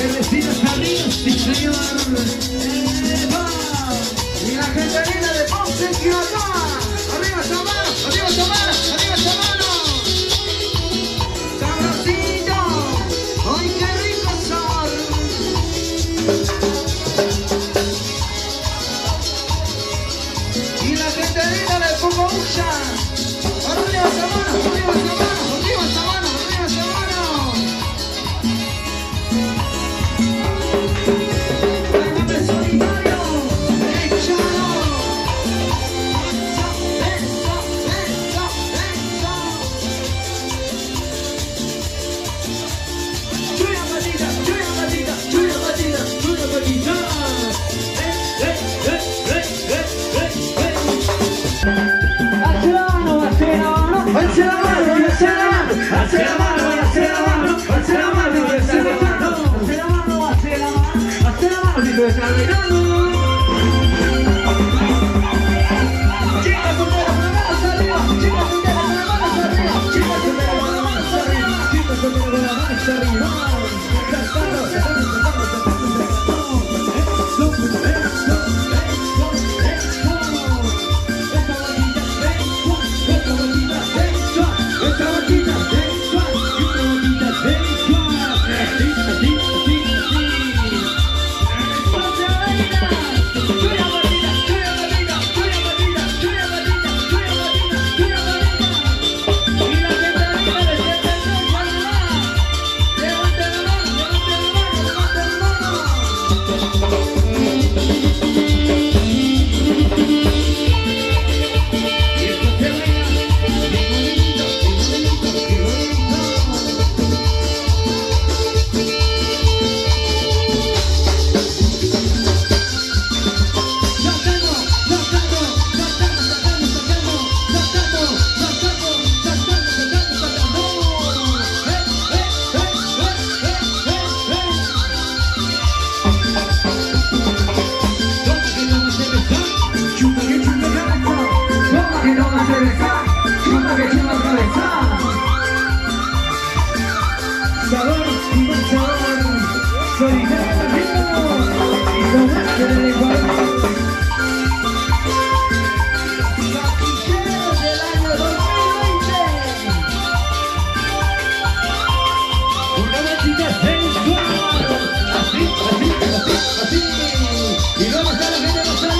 Cervecitos Carrillos y señor ¡Epa! Eh, y la gente linda de Ponce Quiroga Arriba esa arriba esa arriba esa mano hoy qué rico sol. Y la gente linda de Pumausha lo está mirando. えっ? Una y del Así, así, así, así. Y luego está la gente.